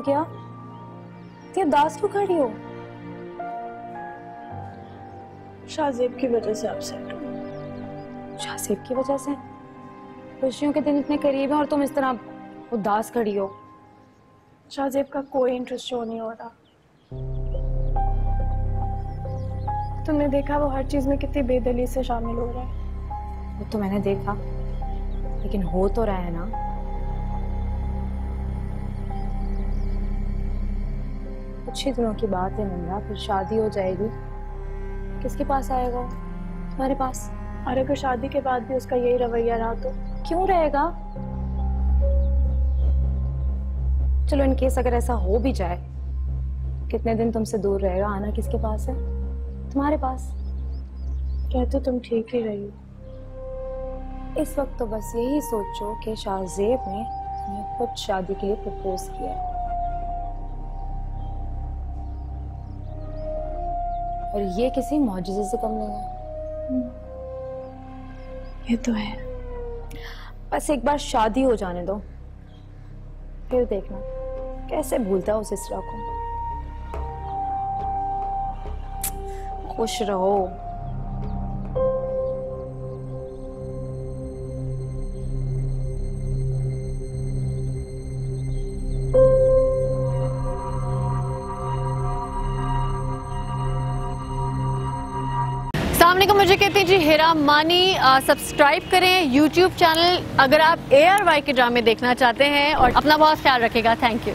हो गया? इतनी उदास क्यों खड़ी हो? शाहजेब की वजह से अपसेट शाहजेब की वजह से? खुशियों के दिन इतने करीब हैं और तुम इस तरह उदास खड़ी हो। शाहजेब का कोई इंटरेस्ट शो नहीं हो रहा। तुमने देखा वो हर चीज़ में कितनी बेदली से शामिल हो रहा है? वो तो मैंने देखा लेकिन हो तो रहा है ना? कुछ ही दिनों की बात है नंदा फिर शादी हो जाएगी। किसके पास आएगा? तुम्हारे पास। और अगर शादी के बाद भी उसका यही रवैया रहा तो क्यों रहेगा? चलो इन केस अगर ऐसा हो भी जाए कितने दिन तुमसे दूर रहेगा? आना किसके पास है? तुम्हारे पास। कहते तुम ठीक ही रही हो। इस वक्त तो बस यही सोचो कि शाहजेब ने खुद शादी के लिए प्रपोज किया है। और ये किसी मुआजे से कम नहीं है। ये तो है। बस एक बार शादी हो जाने दो। फिर देखना कैसे भूलता है उस इसरा को? खुश रहो। सामने को मुझे कहते हैं, जी, हेरा मानी सब्सक्राइब करें यूट्यूब चैनल अगर आप ए आर वाई के ड्रामे देखना चाहते हैं और अपना बहुत ख्याल रखेगा। Thank you